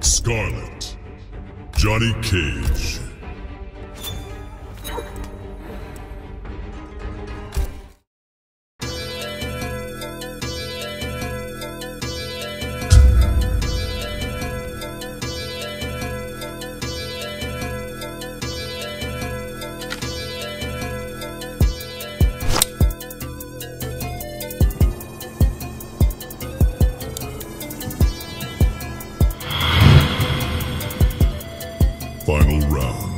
Scarlet. Johnny Cage. Final round.